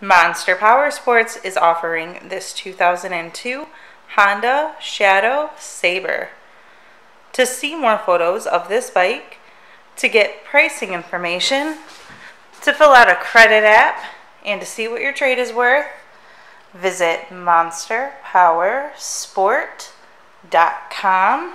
Monster Power Sports is offering this 2002 Honda Shadow Sabre. To see more photos of this bike, to get pricing information, to fill out a credit app, and to see what your trade is worth, visit monsterpowersport.com.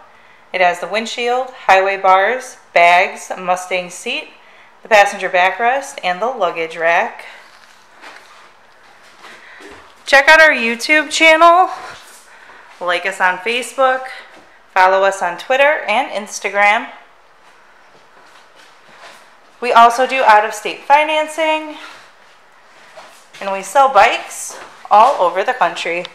It has the windshield, highway bars, bags, Mustang seat, the passenger backrest, and the luggage rack. Check out our YouTube channel, like us on Facebook, follow us on Twitter and Instagram. We also do out of state financing, and we sell bikes all over the country.